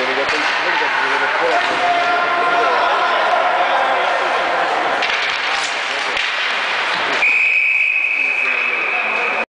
Gracias.